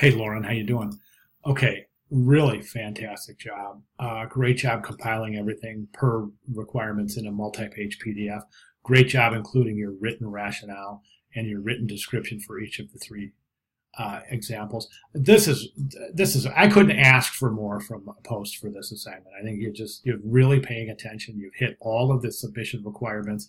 Hey, Lauren, how you doing? Okay, really fantastic job. Uh, great job compiling everything per requirements in a multi-page PDF. Great job including your written rationale and your written description for each of the three uh, examples. This is this is I couldn't ask for more from a post for this assignment. I think you're just you're really paying attention. You've hit all of the submission requirements.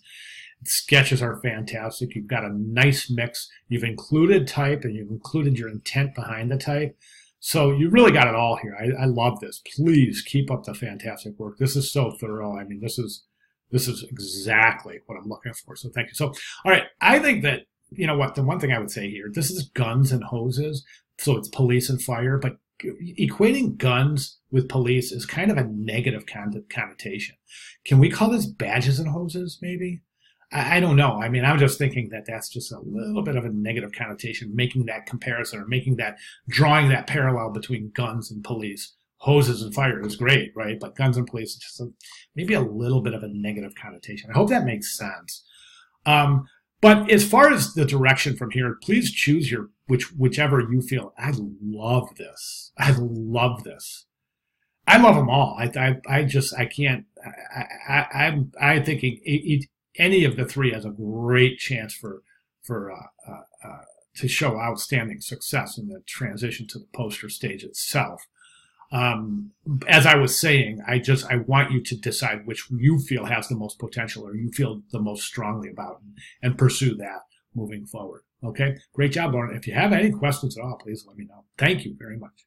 Sketches are fantastic. You've got a nice mix. You've included type and you've included your intent behind the type. So you really got it all here. I, I love this. Please keep up the fantastic work. This is so thorough. I mean, this is this is exactly what I'm looking for. So thank you. So all right, I think that you know what? The one thing I would say here, this is guns and hoses, so it's police and fire, but equating guns with police is kind of a negative connotation. Can we call this badges and hoses, maybe? I, I don't know. I mean, I'm just thinking that that's just a little bit of a negative connotation, making that comparison or making that, drawing that parallel between guns and police. Hoses and fire is great, right? But guns and police is just a, maybe a little bit of a negative connotation. I hope that makes sense. Um, but as far as the direction from here, please choose your which whichever you feel. I love this. I love this. I love them all. I I, I just I can't. I, I I'm I'm thinking it, it, any of the three has a great chance for for uh, uh, uh, to show outstanding success in the transition to the poster stage itself um, as I was saying, I just I want you to decide which you feel has the most potential or you feel the most strongly about and, and pursue that moving forward. Okay, great job, Lauren. If you have any questions at all, please let me know. Thank you very much.